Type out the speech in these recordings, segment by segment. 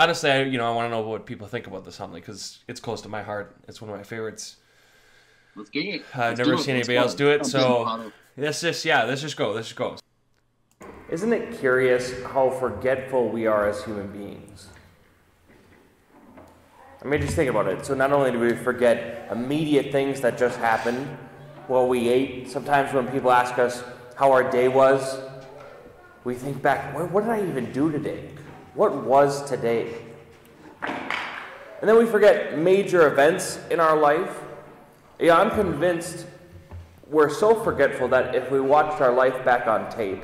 honestly, I, you know, I want to know what people think about this homily because it's close to my heart. It's one of my favorites. Let's get it. I've Let's never do it. seen Let's anybody else do it, so let's just yeah, let's just go. Let's just go. Isn't it curious how forgetful we are as human beings? I mean, just think about it. So, not only do we forget immediate things that just happened while we ate, sometimes when people ask us how our day was, we think back, what, what did I even do today? What was today? And then we forget major events in our life. Yeah, I'm convinced we're so forgetful that if we watched our life back on tape,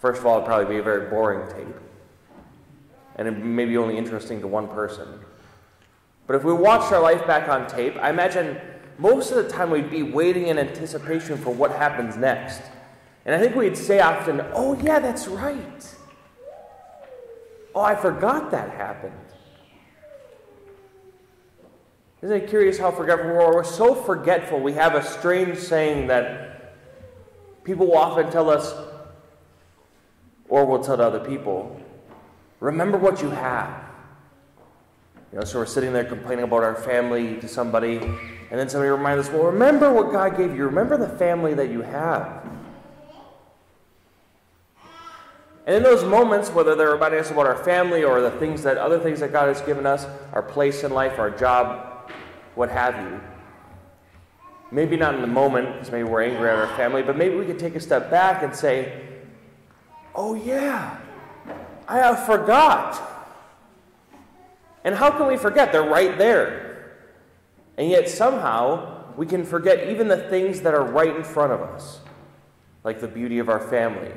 First of all, it'd probably be a very boring tape. And it may be only interesting to one person. But if we watched our life back on tape, I imagine most of the time we'd be waiting in anticipation for what happens next. And I think we'd say often, oh, yeah, that's right. Oh, I forgot that happened. Isn't it curious how forgetful we are? We're so forgetful. We have a strange saying that people will often tell us, or we'll tell to other people, remember what you have. You know, so we're sitting there complaining about our family to somebody, and then somebody reminds us, well, remember what God gave you. Remember the family that you have. And in those moments, whether they're reminding us about our family or the things that other things that God has given us, our place in life, our job, what have you, maybe not in the moment, because maybe we're angry at our family, but maybe we could take a step back and say, Oh, yeah, I have forgot. And how can we forget? They're right there. And yet somehow we can forget even the things that are right in front of us, like the beauty of our family,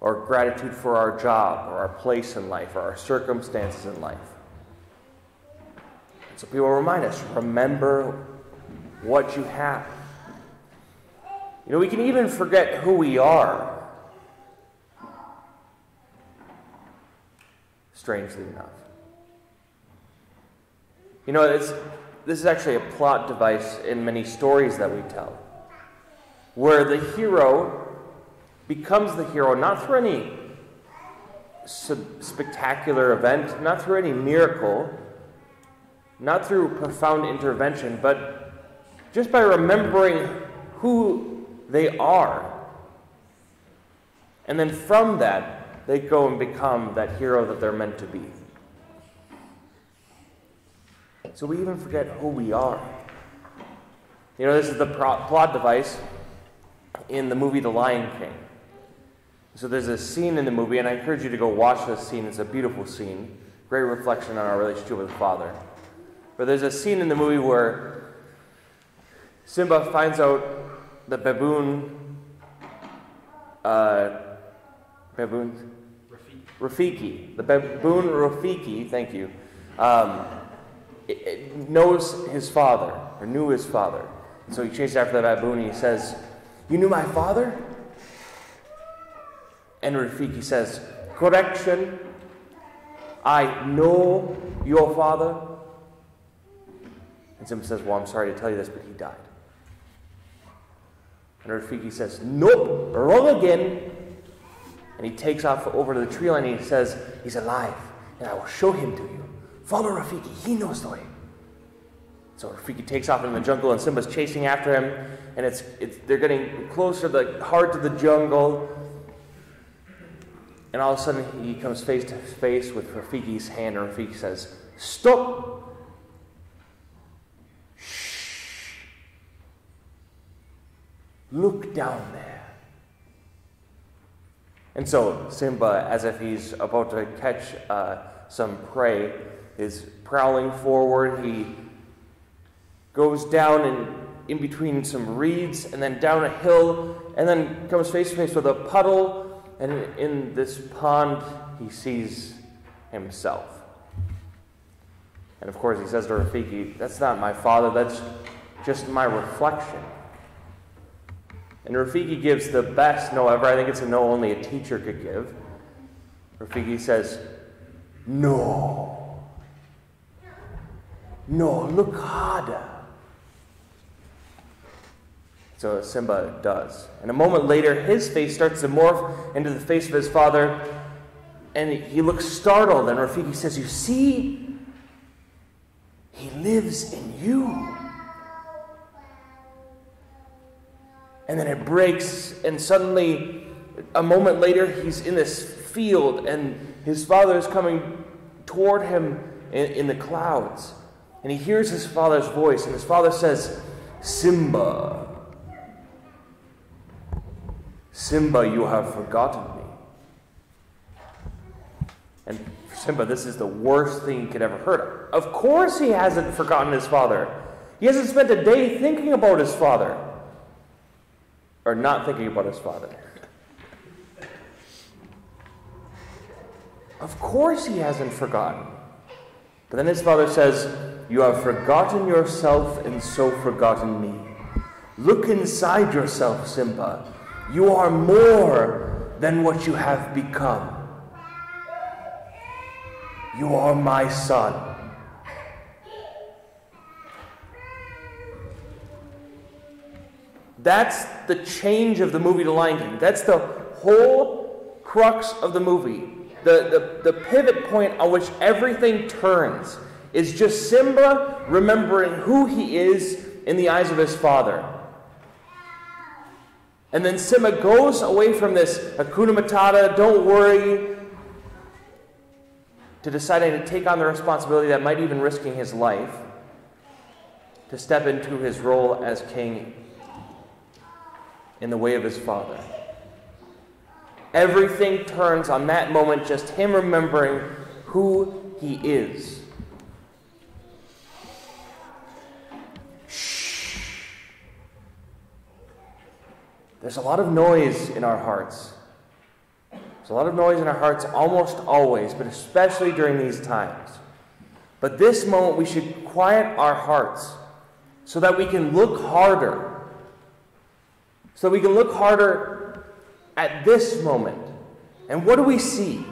or gratitude for our job, or our place in life, or our circumstances in life. So people remind us remember what you have. You know, we can even forget who we are. strangely enough. You know, it's, this is actually a plot device in many stories that we tell, where the hero becomes the hero not through any spectacular event, not through any miracle, not through profound intervention, but just by remembering who they are. And then from that, they go and become that hero that they're meant to be. So we even forget who we are. You know, this is the plot device in the movie The Lion King. So there's a scene in the movie, and I encourage you to go watch this scene. It's a beautiful scene, great reflection on our relationship with the Father. But there's a scene in the movie where Simba finds out the baboon, uh, Rafiki, the baboon Rafiki, thank you, um, it- it knows his father, or knew his father. So he chases after the baboon and he says, You knew my father? And Rafiki says, Correction, I know your father. And Simba says, Well, I'm sorry to tell you this, but he died. And Rafiki says, Nope, wrong again. And he takes off over to the tree line and he says, He's alive, and I will show him to you. Follow Rafiki, he knows the way. So Rafiki takes off in the jungle and Simba's chasing after him, and it's, it's they're getting closer to the heart of the jungle. And all of a sudden he comes face to face with Rafiki's hand, and Rafiki says, Stop! Shh. Look down there. And so Simba, as if he's about to catch uh, some prey, is prowling forward. He goes down and in between some reeds and then down a hill and then comes face to face with a puddle. And in this pond, he sees himself. And of course, he says to Rafiki, That's not my father, that's just my reflection. And Rafiki gives the best no ever. I think it's a no only a teacher could give. Rafiki says, No. No, look harder. So Simba does. And a moment later, his face starts to morph into the face of his father. and he looks startled, and Rafiki says, You see, he lives in you. And then it breaks, and suddenly, a moment later, he's in this field, and his father is coming toward him in, in the clouds. And he hears his father's voice, and his father says, Simba, Simba, you have forgotten me. And Simba, this is the worst thing you could ever hear. Of course, he hasn't forgotten his father. He hasn't spent a day thinking about his father. Or not thinking about his father. Of course, he hasn't forgotten. But then his father says, You have forgotten yourself and so forgotten me. Look inside yourself, Simba. You are more than what you have become. You are my son. That's the change of the movie to Lion King. That's the whole crux of the movie. The, the, the pivot point on which everything turns is just Simba remembering who he is in the eyes of his father. And then Simba goes away from this Hakuna Matata, don't worry, to deciding to take on the responsibility that might even risking his life to step into his role as king in the way of his father. Everything turns on that moment, just him remembering who he is. There's a lot of noise in our hearts. There's a lot of noise in our hearts almost always, but especially during these times. But this moment, we should quiet our hearts so that we can look harder. So we can look harder at this moment. And what do we see?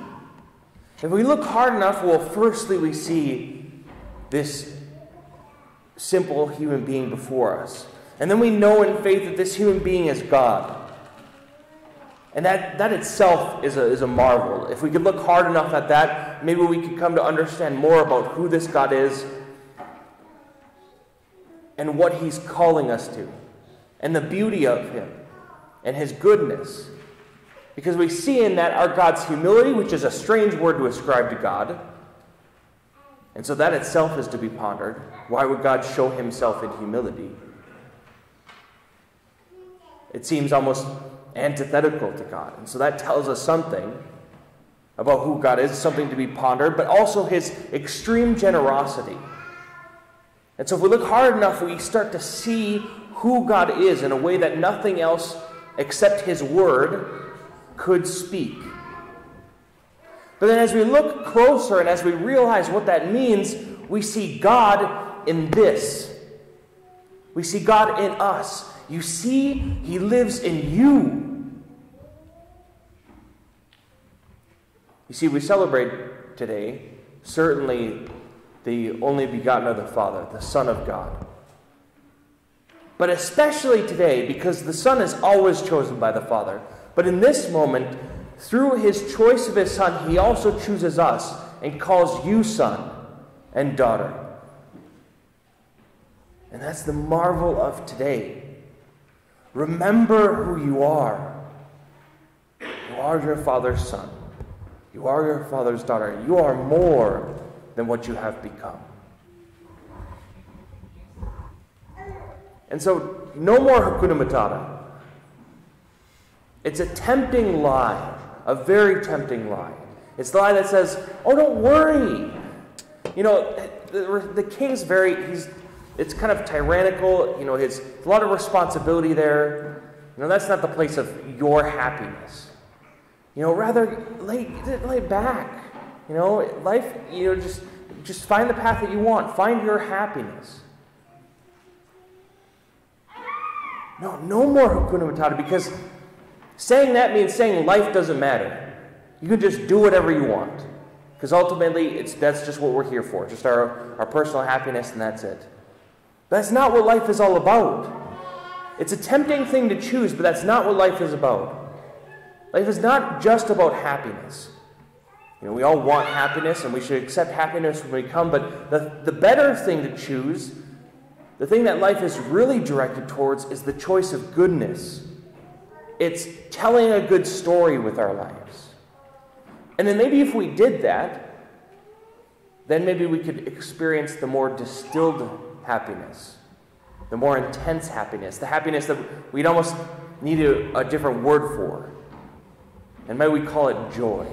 If we look hard enough, well, firstly, we see this simple human being before us. And then we know in faith that this human being is God. And that, that itself is a, is a marvel. If we could look hard enough at that, maybe we could come to understand more about who this God is and what He's calling us to, and the beauty of Him, and His goodness. Because we see in that our God's humility, which is a strange word to ascribe to God. And so that itself is to be pondered. Why would God show himself in humility? It seems almost antithetical to God. And so that tells us something about who God is, something to be pondered, but also his extreme generosity. And so if we look hard enough, we start to see who God is in a way that nothing else except his word could speak. But then, as we look closer and as we realize what that means, we see God in this. We see God in us. You see, He lives in you. You see, we celebrate today, certainly, the only begotten of the Father, the Son of God. But especially today, because the Son is always chosen by the Father. But in this moment, through his choice of his son, he also chooses us and calls you son and daughter. And that's the marvel of today. Remember who you are. You are your father's son. You are your father's daughter. You are more than what you have become. And so, no more Hakuna Matata. It's a tempting lie, a very tempting lie. It's the lie that says, oh, don't worry. You know, the, the king's very, he's, it's kind of tyrannical. You know, his, a lot of responsibility there. You know, that's not the place of your happiness. You know, rather lay, lay back. You know, life, you know, just, just find the path that you want. Find your happiness. No, no more Hakuna Matata because Saying that means saying life doesn't matter. You can just do whatever you want. Because ultimately, it's, that's just what we're here for, just our, our personal happiness, and that's it. That's not what life is all about. It's a tempting thing to choose, but that's not what life is about. Life is not just about happiness. You know, we all want happiness and we should accept happiness when we come, but the, the better thing to choose, the thing that life is really directed towards, is the choice of goodness. It's telling a good story with our lives. And then maybe if we did that, then maybe we could experience the more distilled happiness, the more intense happiness, the happiness that we'd almost need a, a different word for. And maybe we call it joy.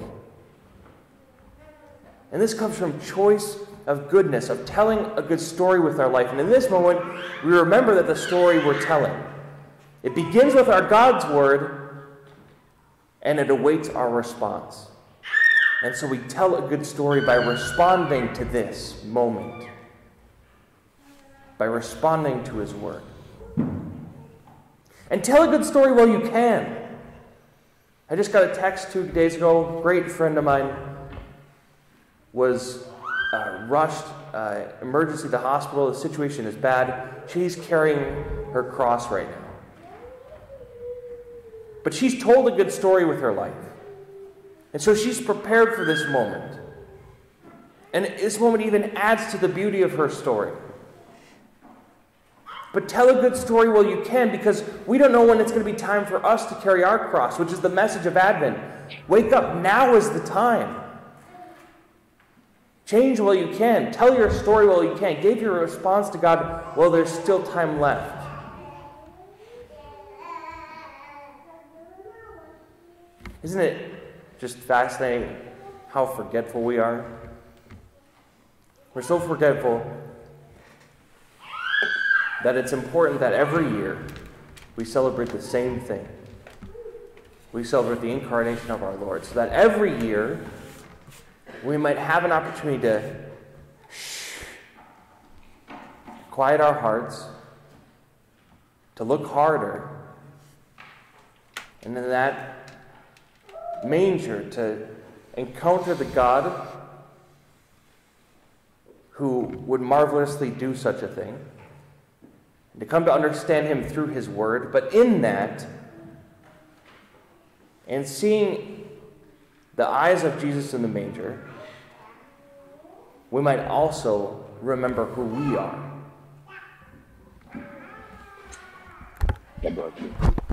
And this comes from choice of goodness, of telling a good story with our life. And in this moment, we remember that the story we're telling. It begins with our God's word, and it awaits our response. And so we tell a good story by responding to this moment, by responding to his word. And tell a good story while you can. I just got a text two days ago, great friend of mine was uh, rushed, uh, emergency to the hospital. The situation is bad. She's carrying her cross right now. But she's told a good story with her life. And so she's prepared for this moment. And this moment even adds to the beauty of her story. But tell a good story while you can because we don't know when it's going to be time for us to carry our cross, which is the message of Advent. Wake up, now is the time. Change while you can. Tell your story while you can. Give your response to God while there's still time left. Isn't it just fascinating how forgetful we are? We're so forgetful that it's important that every year we celebrate the same thing. We celebrate the incarnation of our Lord, so that every year we might have an opportunity to shh, quiet our hearts, to look harder, and in that manger to encounter the God who would marvelously do such a thing, and to come to understand Him through His Word, but in that, and seeing the eyes of Jesus in the manger, we might also remember who we are. God bless you.